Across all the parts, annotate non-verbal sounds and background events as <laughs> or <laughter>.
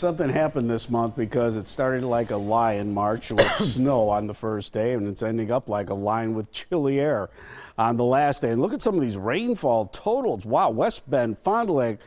Something happened this month because it started like a lion March with <coughs> snow on the first day, and it's ending up like a lion with chilly air on the last day. And look at some of these rainfall totals. Wow, West Bend, Fond du Lac,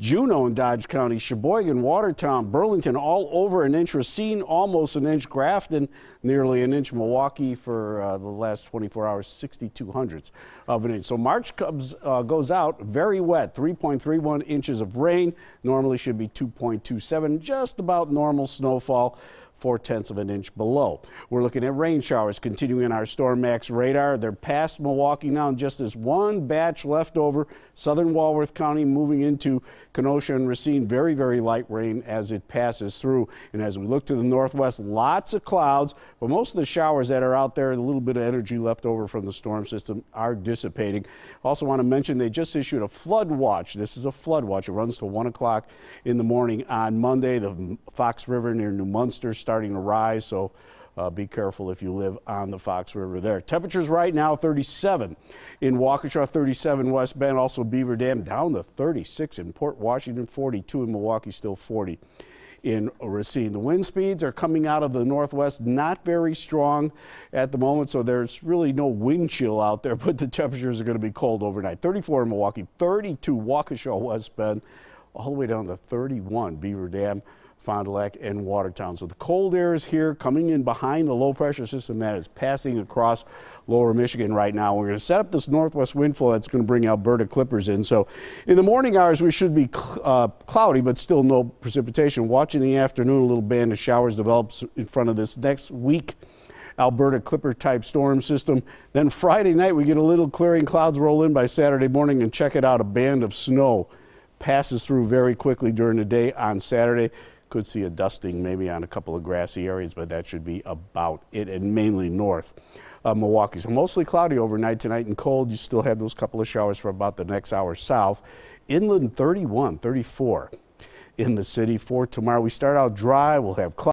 Juneau in Dodge County, Sheboygan, Watertown, Burlington, all over an inch. Racine, almost an inch. Grafton, nearly an inch. Milwaukee, for uh, the last 24 hours, 62 hundredths of an inch. So March comes, uh, goes out very wet, 3.31 inches of rain. Normally should be 2.27, just about normal snowfall four tenths of an inch below. We're looking at rain showers continuing our Storm Max radar. They're past Milwaukee now, and just as one batch left over. Southern Walworth County moving into Kenosha and Racine. Very, very light rain as it passes through. And as we look to the northwest, lots of clouds, but most of the showers that are out there, a little bit of energy left over from the storm system, are dissipating. Also, want to mention they just issued a flood watch. This is a flood watch. It runs till 1 o'clock in the morning on Monday. The Fox River near New Munster starting to rise, so uh, be careful if you live on the Fox River there. Temperatures right now 37 in Waukesha, 37 West Bend, also Beaver Dam down to 36 in Port Washington, 42 in Milwaukee, still 40 in Racine. The wind speeds are coming out of the northwest, not very strong at the moment, so there's really no wind chill out there, <laughs> but the temperatures are going to be cold overnight. 34 in Milwaukee, 32 Waukesha, West Bend, all the way down to 31 Beaver Dam. Fond du Lac, and Watertown. So the cold air is here coming in behind the low pressure system that is passing across lower Michigan right now. We're going to set up this northwest wind flow that's going to bring Alberta clippers in. So in the morning hours, we should be uh, cloudy, but still no precipitation. Watching the afternoon, a little band of showers develops in front of this next week. Alberta Clipper type storm system. Then Friday night, we get a little clearing. Clouds roll in by Saturday morning, and check it out a band of snow passes through very quickly during the day on Saturday. Could see a dusting maybe on a couple of grassy areas, but that should be about it, and mainly north of Milwaukee. So mostly cloudy overnight tonight and cold. You still have those couple of showers for about the next hour south. Inland 31, 34 in the city for tomorrow. We start out dry. We'll have clouds.